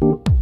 you